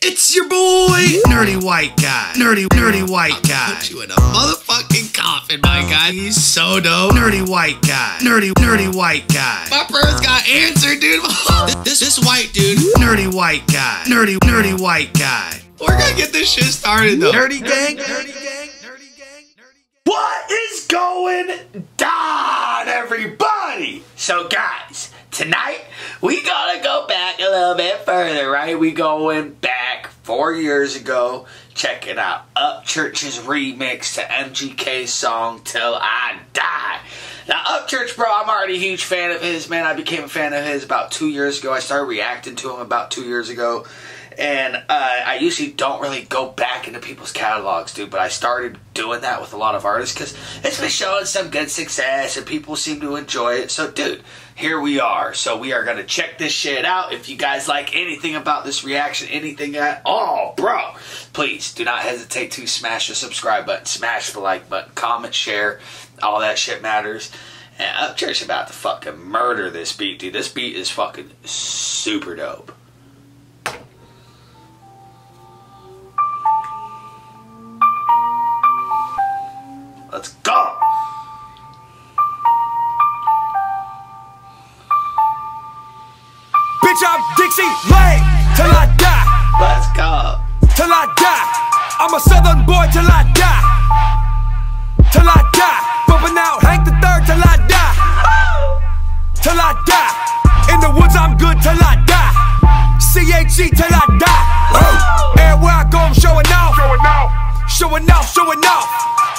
It's your boy, nerdy white guy. Nerdy, nerdy white guy. Put you in a motherfucking coffin, my oh, guy. He's so dope. Nerdy white guy. Nerdy, nerdy white guy. My prayers got answered, dude. this, this white dude. Nerdy white guy. Nerdy, nerdy white guy. We're gonna get this shit started though. Nerdy gang. Nerdy gang. Nerdy gang. Nerdy gang. What is going down, everybody? So, guys, tonight we gotta go back a little bit further, right? We going back four years ago, Check it out Upchurch's remix to MGK's song "Till I Die." Now, Upchurch, bro, I'm already a huge fan of his. Man, I became a fan of his about two years ago. I started reacting to him about two years ago. And uh, I usually don't really go back into people's catalogs, dude, but I started doing that with a lot of artists because it's been showing some good success and people seem to enjoy it. So, dude, here we are. So, we are going to check this shit out. If you guys like anything about this reaction, anything at all, bro, please do not hesitate to smash the subscribe button, smash the like button, comment, share. All that shit matters. And Upchurch about to fucking murder this beat, dude. This beat is fucking super dope. I'm Dixie Lane till I die. Let's go. Till I die. I'm a southern boy till I die. Till I die. Bumping out Hank the third till I die. Till I die. In the woods, I'm good till I die. CHE till I die. Everywhere I go, I'm showing off. Showing off. Showing off, showing off.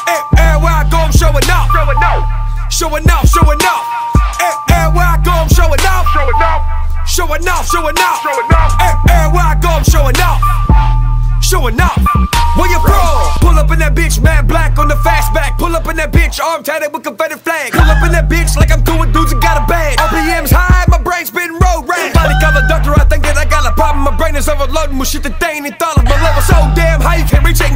Eh, Everywhere I go, I'm showing off. Showing off. Showing off, showing off. Showing off, showing off. Showing off. Everywhere I go, I'm showing off. Showing off. Where you from? Pull up in that bitch, man, black on the fastback. Pull up in that bitch, arm tatted with Confederate flag. Pull up in that bitch like I'm cool with dudes that got a bag. RPM's high, my brain's spitting road rage. Somebody call the doctor, I think that I got a problem. My brain is overloading with shit that they ain't thought of. My level so damn high, you can't reach it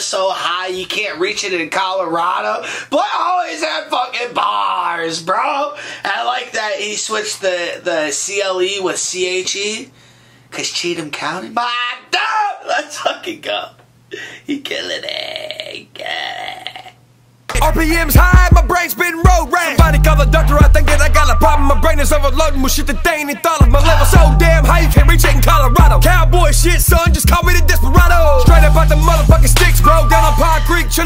So high you can't reach it in Colorado. But always have fucking bars, bro. And I like that he switched the, the CLE with CHE. Cause Cheatham County, my dog. Let's fucking go. He killing it. RPM's high, my brain's been road rage. Somebody call the doctor, I think that I got a problem. My brain is overloading with shit that they ain't thought of. My level so damn high, you can't reach it in Colorado. Cowboy shit, son, just call me the desperado. Straight up out the motherfucking sticks,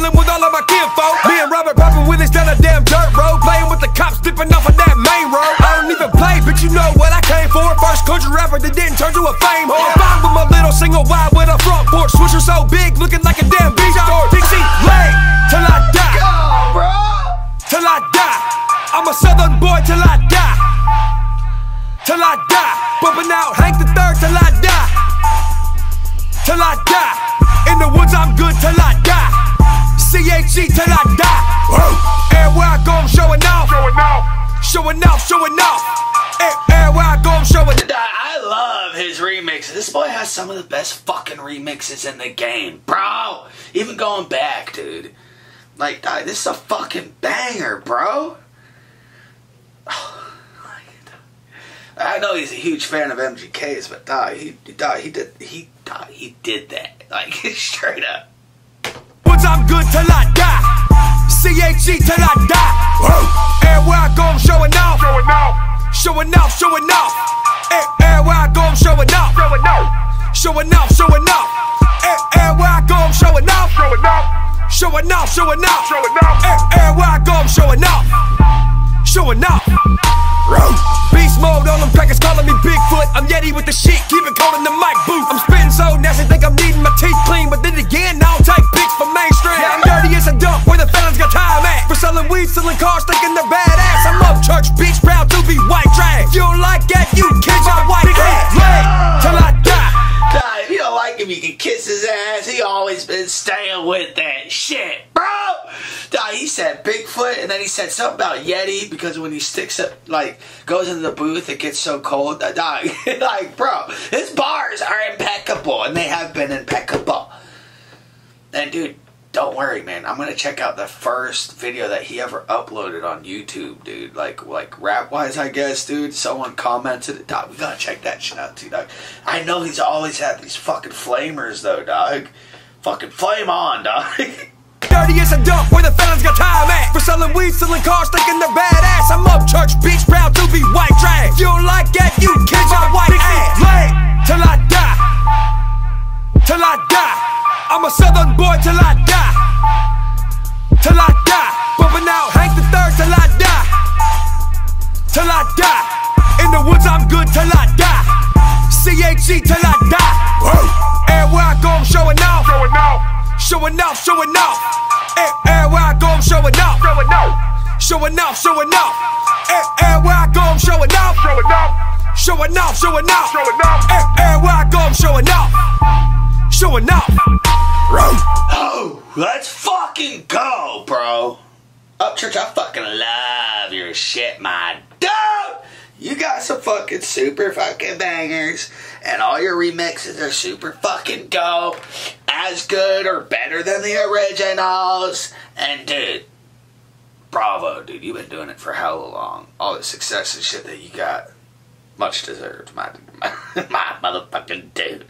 Chilling with all of my kinfolk. Me and Robert popping willies down a damn dirt road. Playing with the cops, dipping off of that main road. I don't even play, but you know what I came for. First country rapper that didn't turn to a fame whore. Fine with my little single wide with a front porch. Switcher so big, looking like a damn beach store. Dixie, lay, till I die. Bro. Till I die. I'm a southern boy till I die. Till I die. Bumping out Hank the third till I die. Till I die. In the woods, I'm good till I die. CHE till I die. Everywhere I go, I'm showing off. Showing off. Showing off, showing off. Everywhere I go, I'm showing Dude, I love his remixes. This boy has some of the best fucking remixes in the game, bro. Even going back, dude. Like, this is a fucking banger, bro. I know he's a huge fan of MGK's, but dog, he, dog, he did, he, dog, he did that, like straight up. I'm good till I die. CHE till I die. Everywhere I go, I'm showing off. Showing off. Showing off, showing off. Everywhere I go, I'm showing off. Showing off. Showing off, showing off. Everywhere I go, I'm showing off. Showing off. Showing off, showing off. Showing off. Everywhere I go, I'm showing off. Showing off. Beast mode on them crackers calling me Bigfoot. I'm Yeti with the shit, keep it cold in the mic booth. I'm spitting so nasty, with that shit, bro. Nah, he said Bigfoot, and then he said something about Yeti because when he sticks up, like goes into the booth, it gets so cold. Nah, Nah, like, bro, his bars are impeccable, and they have been impeccable. And dude, don't worry, man. I'm gonna check out the first video that he ever uploaded on YouTube, dude. Like, like rap wise, I guess, dude. Someone commented, dog. We gotta check that shit out, too, dog. I know he's always had these fucking flamers, though, dog. Fucking flame on, dog. Dirty as a dump where the felons got time at. For selling weed, selling cars, thinking they're badass. I'm Upchurch, bitch, proud to be white trash. You don't like that, you kiss my white ass. Lame till I die. Till I die. I'm a southern boy till I die. Till I die. Bumping out Hank the third till I die. Till I die. In the woods, I'm good till I die. CHE till I die. Everywhere Showing off, showing off. Everywhere eh, eh, I go, I'm showing off. Showing off. Showing off, showing off. Everywhere eh, I go, I'm showing off. Showing off. Showing off, showing off. Showing off. Everywhere I go, I'm showing off. Showing off. Oh, let's fucking go, bro. Upchurch, I fucking love your shit, my dude. Got some fucking super fucking bangers, and all your remixes are super fucking dope, as good or better than the originals. And dude, bravo, dude. You've been doing it for hella long. All the success and shit that you got, much deserved, my my, my motherfucking dude.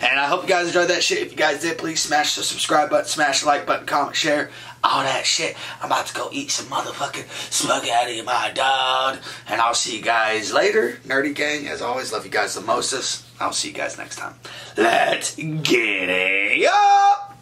And I hope you guys enjoyed that shit. If you guys did, please smash the subscribe button, smash the like button, comment, share, all that shit. I'm about to go eat some motherfucking spaghetti, my dog. And I'll see you guys later. Nerdy gang, as always, love you guys the mostest. I'll see you guys next time. Let's get it up.